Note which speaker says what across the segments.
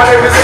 Speaker 1: everybody.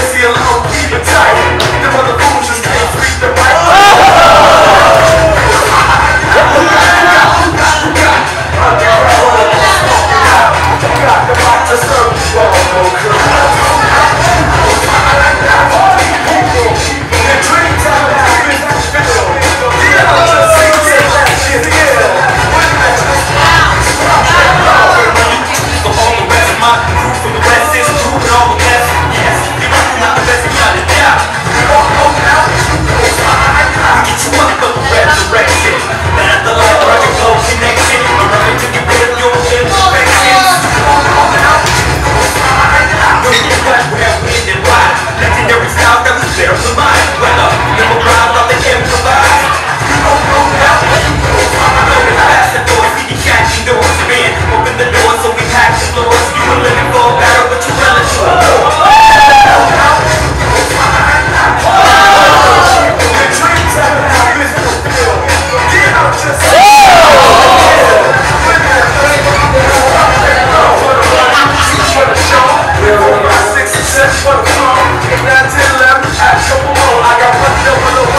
Speaker 1: If not till I'm at trouble, I got plenty of